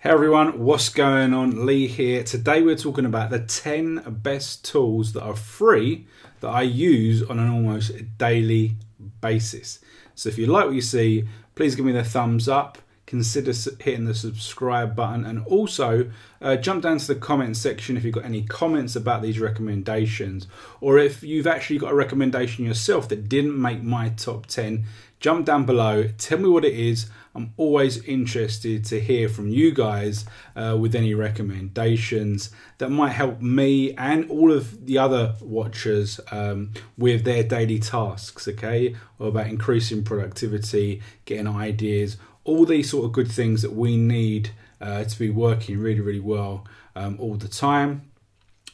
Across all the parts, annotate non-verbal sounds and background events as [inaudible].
Hey everyone, what's going on? Leigh here. Today we're talking about the 10 best tools that are free that I use on an almost daily basis. So if you like what you see, please give me the thumbs up consider hitting the subscribe button and also uh, jump down to the comment section if you've got any comments about these recommendations or if you've actually got a recommendation yourself that didn't make my top 10 jump down below tell me what it is i'm always interested to hear from you guys uh, with any recommendations that might help me and all of the other watchers um, with their daily tasks okay or about increasing productivity getting ideas all these sort of good things that we need uh, to be working really, really well um, all the time.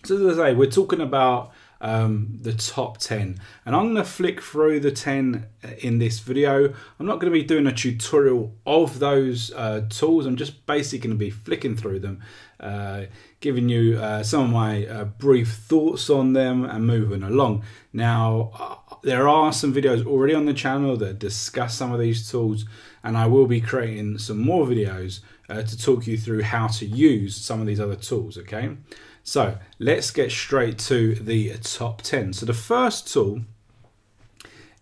So, as I say, we're talking about um, the top 10, and I'm going to flick through the 10 in this video. I'm not going to be doing a tutorial of those uh, tools, I'm just basically going to be flicking through them, uh, giving you uh, some of my uh, brief thoughts on them and moving along. Now, uh, there are some videos already on the channel that discuss some of these tools and I will be creating some more videos uh, to talk you through how to use some of these other tools, okay? So let's get straight to the top 10. So the first tool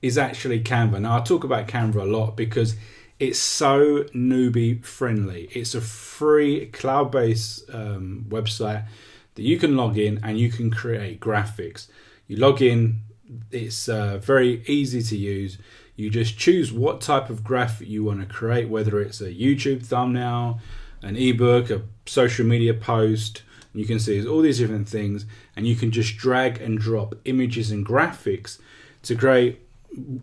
is actually Canva. Now I talk about Canva a lot because it's so newbie friendly. It's a free cloud-based um, website that you can log in and you can create graphics. You log in, it's uh, very easy to use. You just choose what type of graphic you want to create, whether it's a YouTube thumbnail, an ebook, a social media post. You can see there's all these different things, and you can just drag and drop images and graphics to create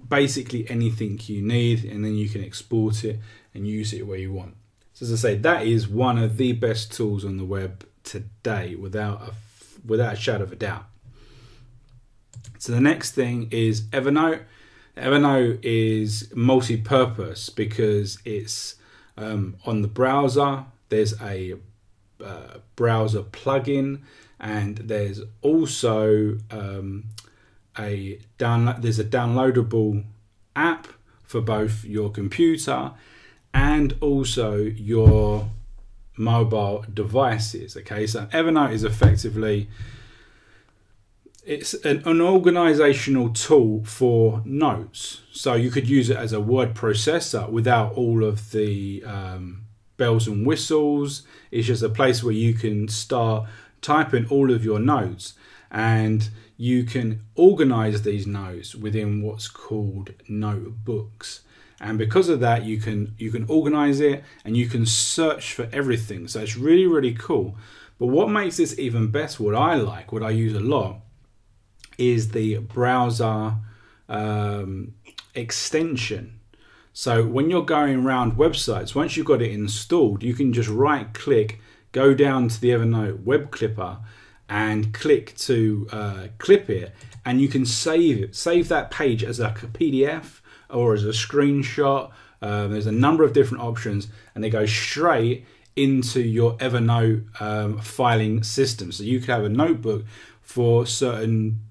basically anything you need, and then you can export it and use it where you want. So as I say, that is one of the best tools on the web today, without a without a shadow of a doubt. So the next thing is Evernote. Evernote is multi-purpose because it's um, on the browser. There's a uh, browser plugin, and there's also um, a download. There's a downloadable app for both your computer and also your mobile devices. Okay, so Evernote is effectively it's an, an organizational tool for notes. So you could use it as a word processor without all of the um, bells and whistles. It's just a place where you can start typing all of your notes and you can organize these notes within what's called notebooks and because of that you can you can organize it and you can search for everything so it's really really cool but what makes this even better what i like what i use a lot is the browser um, extension. So when you're going around websites, once you've got it installed, you can just right click, go down to the Evernote web clipper and click to uh, clip it and you can save it, save that page as like a PDF or as a screenshot. Um, there's a number of different options and they go straight into your Evernote um, filing system. So you could have a notebook for certain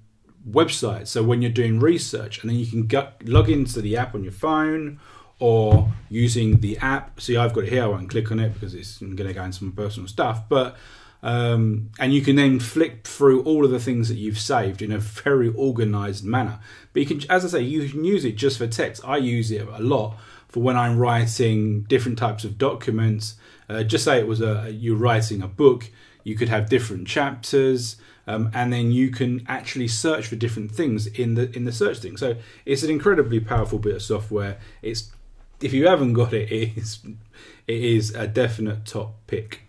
website. So when you're doing research, and then you can go, log into the app on your phone or using the app. See, I've got it here. I won't click on it because it's going to go into some personal stuff. But um, and you can then flick through all of the things that you've saved in a very organized manner. But you can, as I say, you can use it just for text. I use it a lot for when I'm writing different types of documents. Uh, just say it was a you're writing a book. You could have different chapters um, and then you can actually search for different things in the in the search thing. So it's an incredibly powerful bit of software. It's if you haven't got it, [laughs] it is it is a definite top pick.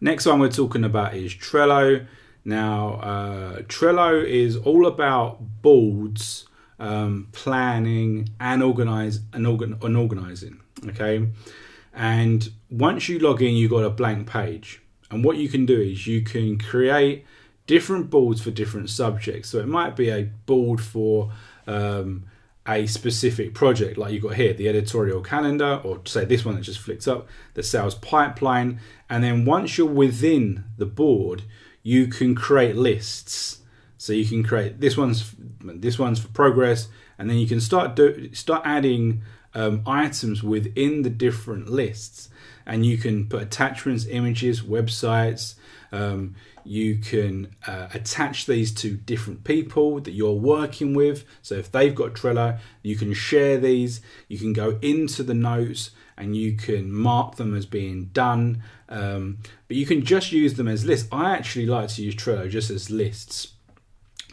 Next one we're talking about is Trello. Now, uh, Trello is all about boards, um, planning, and organize and, organ- and organizing. Okay, and once you log in, you got a blank page. And what you can do is you can create different boards for different subjects. So it might be a board for um, a specific project, like you've got here, the editorial calendar, or say this one that just flicked up, the sales pipeline. And then once you're within the board, you can create lists. So you can create this one's this one's for progress, and then you can start do, start adding um, items within the different lists. And you can put attachments, images, websites. Um, you can uh, attach these to different people that you're working with. So if they've got Trello, you can share these. You can go into the notes and you can mark them as being done. Um, but you can just use them as lists. I actually like to use Trello just as lists.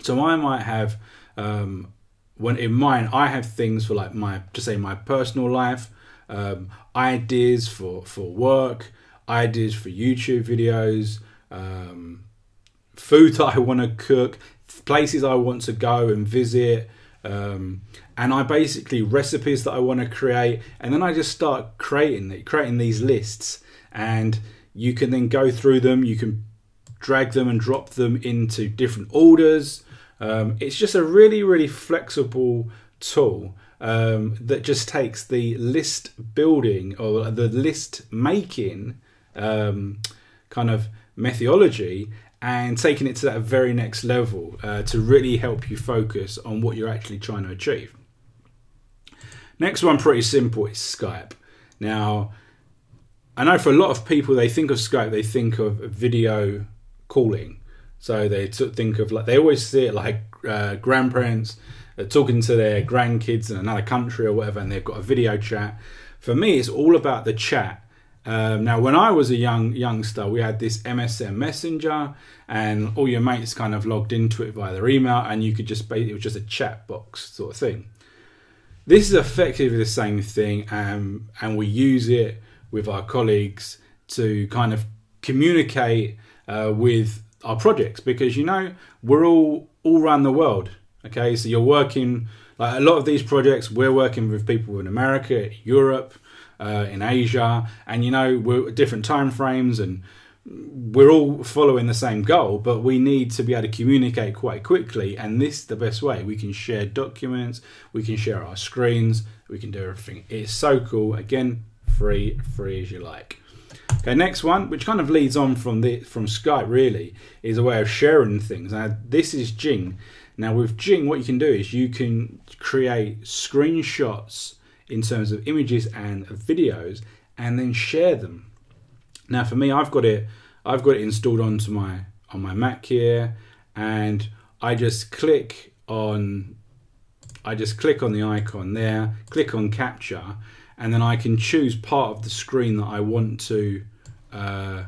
So I might have um, when in mine I have things for like my to say my personal life, um, ideas for for work, ideas for YouTube videos um, food [laughs] that I want to cook, places I want to go and visit, um, and I basically recipes that I want to create, and then I just start creating creating these lists, and you can then go through them. You can drag them and drop them into different orders. Um, it's just a really really flexible tool um, that just takes the list building or the list making um, kind of methodology and taking it to that very next level uh, to really help you focus on what you're actually trying to achieve. Next one, pretty simple, is Skype. Now, I know for a lot of people, they think of Skype, they think of video calling. So they think of like, they always see it like uh, grandparents uh, talking to their grandkids in another country or whatever, and they've got a video chat. For me, it's all about the chat um, now, when I was a young youngster, we had this MSN Messenger, and all your mates kind of logged into it via their email, and you could just it was just a chat box sort of thing. This is effectively the same thing, um, and we use it with our colleagues to kind of communicate uh, with our projects because you know we're all all around the world. Okay, so you're working like a lot of these projects. We're working with people in America, Europe uh, in Asia, and you know we're different time frames and we're all following the same goal, but we need to be able to communicate quite quickly. And this is the best way. We can share documents, we can share our screens, we can do everything. It's so cool. Again, free, free as you like. Okay, next one, which kind of leads on from the from Skype, really, is a way of sharing things. Now, this is Jing. Now, with Jing, what you can do is you can create screenshots in terms of images and videos and then share them. Now for me I've got it I've got it installed onto my on my Mac here and I just click on I just click on the icon there, click on capture and then I can choose part of the screen that I want to uh,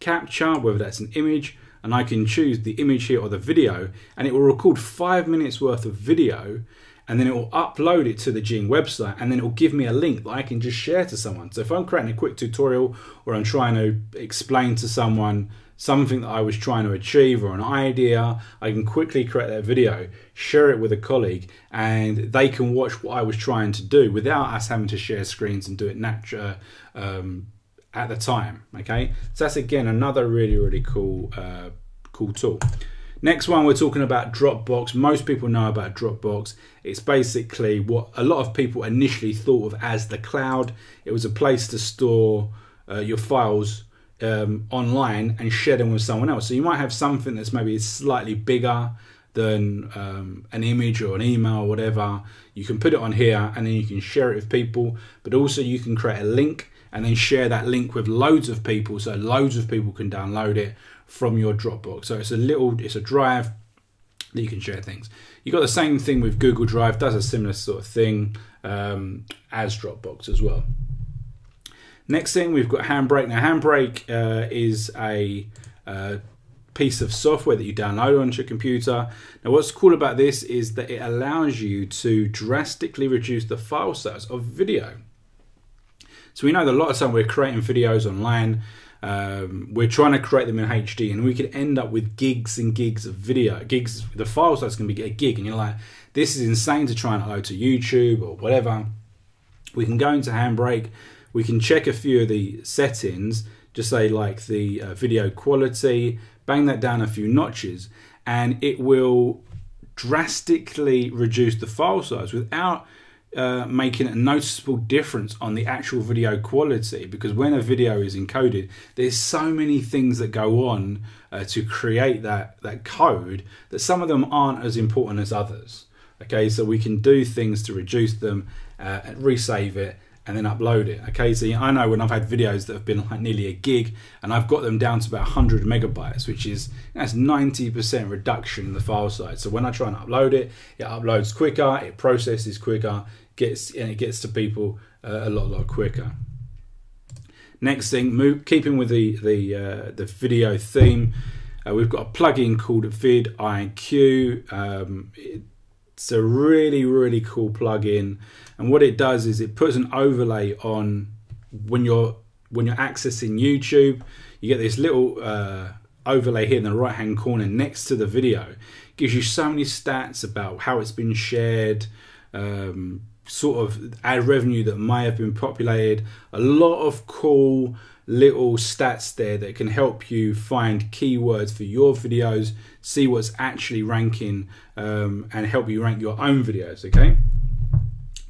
capture, whether that's an image, and I can choose the image here or the video, and it will record five minutes worth of video, and then it will upload it to the Jing website and then it will give me a link that I can just share to someone. So if I'm creating a quick tutorial or I'm trying to explain to someone something that I was trying to achieve or an idea, I can quickly create that video, share it with a colleague, and they can watch what I was trying to do without us having to share screens and do it natural um, at the time. Okay, so that's again another really really cool uh, cool tool. Next one, we're talking about Dropbox. Most people know about Dropbox. It's basically what a lot of people initially thought of as the cloud. It was a place to store uh, your files um, online and share them with someone else. So you might have something that's maybe slightly bigger than um, an image or an email or whatever. You can put it on here and then you can share it with people, but also you can create a link and then share that link with loads of people so loads of people can download it from your Dropbox. So it's a little, it's a drive that you can share things. You've got the same thing with Google Drive, does a similar sort of thing um, as Dropbox as well. Next thing, we've got Handbrake. Now, Handbrake uh, is a uh, piece of software that you download onto your computer. Now, what's cool about this is that it allows you to drastically reduce the file size of video. So we know that a lot of time we're creating videos online um, we're trying to create them in HD, and we could end up with gigs and gigs of video. Gigs, the file size can be a gig, and you're like, this is insane to try and upload to YouTube or whatever. We can go into Handbrake. We can check a few of the settings, just say like the uh, video quality, bang that down a few notches, and it will drastically reduce the file size without uh, making a noticeable difference on the actual video quality because when a video is encoded there's so many things that go on uh, to create that that code that some of them aren't as important as others. Okay so we can do things to reduce them uh, resave it and then upload it. Okay, so I know when I've had videos that have been like nearly a gig and I've got them down to about 100 megabytes, which is that's 90% reduction in the file size. So when I try and upload it, it uploads quicker, it processes quicker, gets and it gets to people uh, a lot, lot quicker. Next thing, move, keeping with the the uh, the video theme, uh, we've got a plugin called vidIQ. Um, it's a really really cool plugin, and what it does is it puts an overlay on when you're when you're accessing YouTube. You get this little uh, overlay here in the right hand corner next to the video. It gives you so many stats about how it's been shared. Um, sort of ad revenue that may have been populated. A lot of cool little stats there that can help you find keywords for your videos, see what's actually ranking, um, and help you rank your own videos. Okay.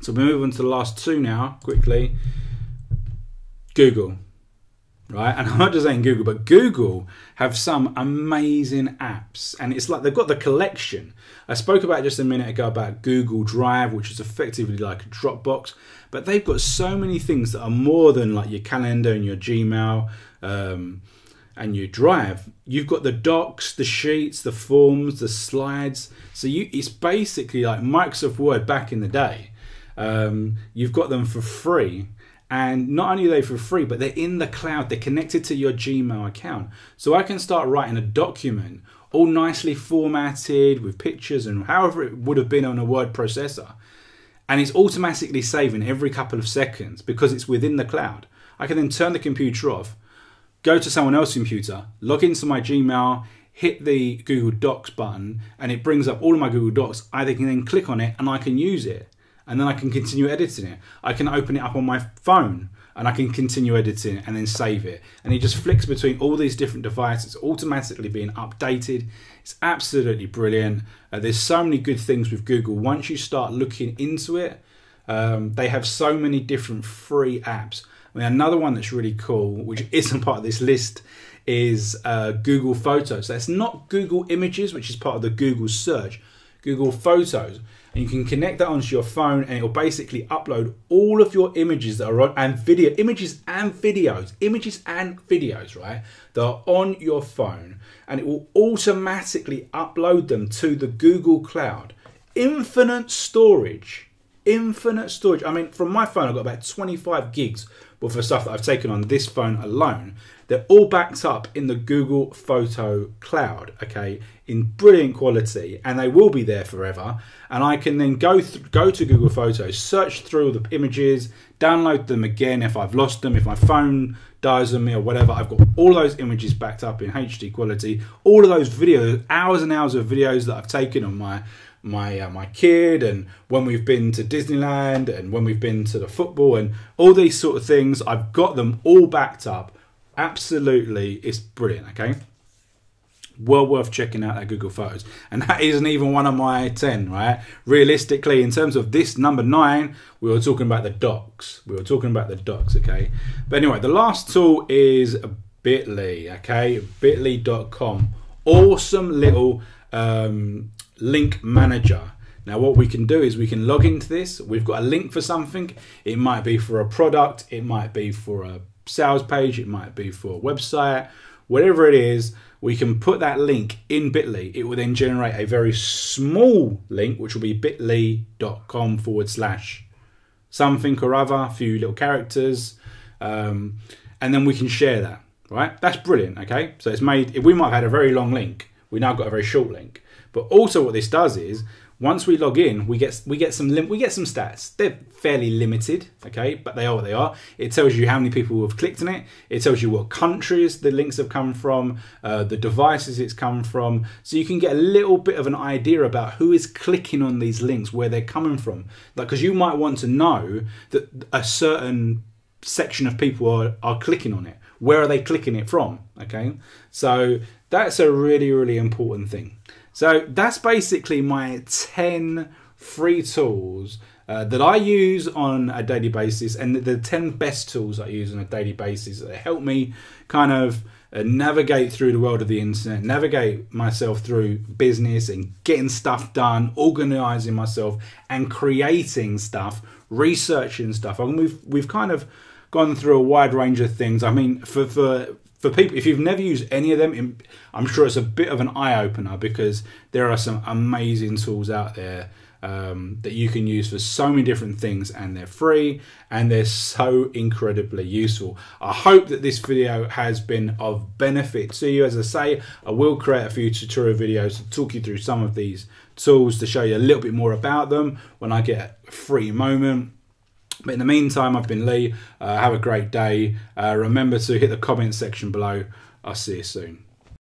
So we move on to the last two now, quickly. Google right? And [laughs] I'm not just saying Google, but Google have some amazing apps, and it's like they've got the collection. I spoke about just a minute ago about Google Drive, which is effectively like a Dropbox, but they've got so many things that are more than like your calendar and your Gmail. Um, and your drive you've got the docs the sheets the forms the slides so you it's basically like microsoft word back in the day um, you've got them for free and not only are they for free, but they're in the cloud. They're connected to your Gmail account. So I can start writing a document all nicely formatted with pictures and however it would have been on a word processor. And it's automatically saving every couple of seconds because it's within the cloud. I can then turn the computer off, go to someone else's computer, log into my Gmail, hit the Google Docs button, and it brings up all of my Google Docs. I can then click on it and I can use it and then I can continue editing it. I can open it up on my phone and I can continue editing it and then save it. And it just flicks between all these different devices, automatically being updated. It's absolutely brilliant. Uh, there's so many good things with Google. Once you start looking into it, um, they have so many different free apps. I mean, another one that's really cool, which [laughs] isn't part of this list, is uh, Google Photos. That's not Google Images, which is part of the Google search. Google Photos and you can connect that onto your phone and it'll basically upload all of your images that are on and video images and videos images and videos right that are on your phone. And it will automatically upload them to the google cloud. Infinite storage. Infinite storage. I mean from my phone i've got about 25 gigs worth of stuff that i've taken on this phone alone they're all backed up in the Google Photo Cloud, okay, in brilliant quality, and they will be there forever. And I can then go th- go to Google Photos, search through the images, download them again if I've lost them, if my phone dies on me or whatever. I've got all those images backed up in HD quality, all of those videos, hours and hours of videos that I've taken on my my uh, my kid and when we've been to Disneyland and when we've been to the football and all these sort of things I've got them all backed up. Absolutely it's brilliant okay? Well worth checking out that google photos. And that isn't even one of my 10 right? Realistically in terms of this number 9 we were talking about the docs we were talking about the docs okay? But anyway the last tool is bitly okay? Bitly.com awesome little um, link manager now what we can do is we can log into this we've got a link for something it might be for a product it might be for a sales page, it might be for a website, whatever it is, we can put that link in Bitly. It will then generate a very small link, which will be bit.ly.com forward slash something or other, a few little characters, um, and then we can share that. Right? That's brilliant. Okay, so it's made. If we might have had a very long link. We now got a very short link. But also, what this does is once we log in, we get we get some we get some stats. They're fairly limited, okay, but they are what they are. It tells you how many people have clicked on it. It tells you what countries the links have come from, uh, the devices it's come from, so you can get a little bit of an idea about who is clicking on these links, where they're coming from. Like, because you might want to know that a certain section of people are, are clicking on it. Where are they clicking it from? Okay, so that's a really really important thing. So that's basically my 10 free tools uh, that I use on a daily basis and the 10 best tools I use on a daily basis that help me kind of uh, navigate through the world of the internet, navigate myself through business and getting stuff done, organizing myself and creating stuff researching stuff. I mean, we've we've kind of gone through a wide range of things. I mean, for for for people, if you've never used any of them, I'm sure it's a bit of an eye opener because there are some amazing tools out there um, that you can use for so many different things and they're free and they're so incredibly useful. I hope that this video has been of benefit to you. As I say, I will create a few tutorial videos to talk you through some of these tools to show you a little bit more about them when I get a free moment. But in the meantime, I've been Leigh. Uh, have a great day. Uh, remember to hit the comment section below. I'll see you soon.